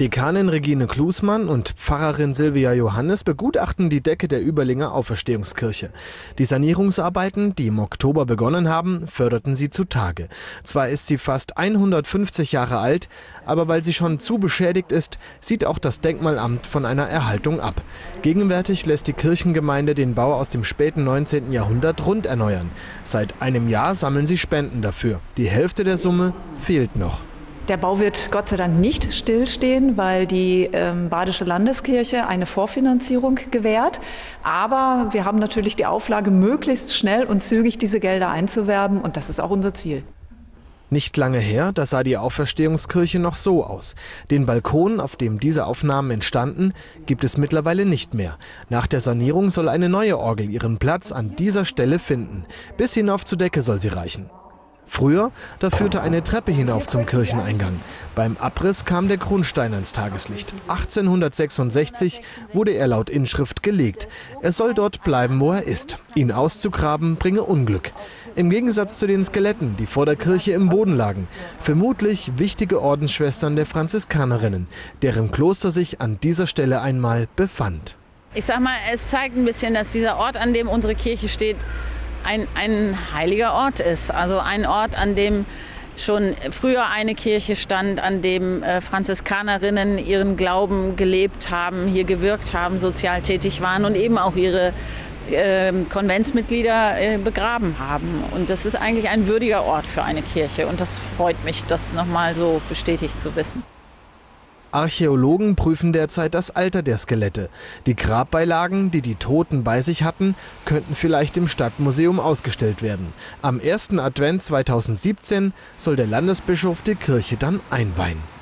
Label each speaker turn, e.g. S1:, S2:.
S1: Dekanin Regine Klusmann und Pfarrerin Silvia Johannes begutachten die Decke der Überlinger Auferstehungskirche. Die Sanierungsarbeiten, die im Oktober begonnen haben, förderten sie zutage. Zwar ist sie fast 150 Jahre alt, aber weil sie schon zu beschädigt ist, sieht auch das Denkmalamt von einer Erhaltung ab. Gegenwärtig lässt die Kirchengemeinde den Bau aus dem späten 19. Jahrhundert rund erneuern. Seit einem Jahr sammeln sie Spenden dafür. Die Hälfte der Summe fehlt noch.
S2: Der Bau wird Gott sei Dank nicht stillstehen, weil die ähm, Badische Landeskirche eine Vorfinanzierung gewährt. Aber wir haben natürlich die Auflage, möglichst schnell und zügig diese Gelder einzuwerben. Und das ist auch unser Ziel.
S1: Nicht lange her, da sah die Auferstehungskirche noch so aus. Den Balkon, auf dem diese Aufnahmen entstanden, gibt es mittlerweile nicht mehr. Nach der Sanierung soll eine neue Orgel ihren Platz an dieser Stelle finden. Bis hinauf zur Decke soll sie reichen. Früher, da führte eine Treppe hinauf zum Kircheneingang. Beim Abriss kam der Grundstein ans Tageslicht. 1866 wurde er laut Inschrift gelegt. Er soll dort bleiben, wo er ist. Ihn auszugraben bringe Unglück. Im Gegensatz zu den Skeletten, die vor der Kirche im Boden lagen. Vermutlich wichtige Ordensschwestern der Franziskanerinnen, deren Kloster sich an dieser Stelle einmal befand.
S3: Ich sag mal, es zeigt ein bisschen, dass dieser Ort, an dem unsere Kirche steht, ein, ein heiliger Ort ist. Also ein Ort, an dem schon früher eine Kirche stand, an dem äh, Franziskanerinnen ihren Glauben gelebt haben, hier gewirkt haben, sozial tätig waren und eben auch ihre äh, Konventsmitglieder äh, begraben haben. Und das ist eigentlich ein würdiger Ort für eine Kirche. Und das freut mich, das nochmal so bestätigt zu wissen.
S1: Archäologen prüfen derzeit das Alter der Skelette. Die Grabbeilagen, die die Toten bei sich hatten, könnten vielleicht im Stadtmuseum ausgestellt werden. Am ersten Advent 2017 soll der Landesbischof die Kirche dann einweihen.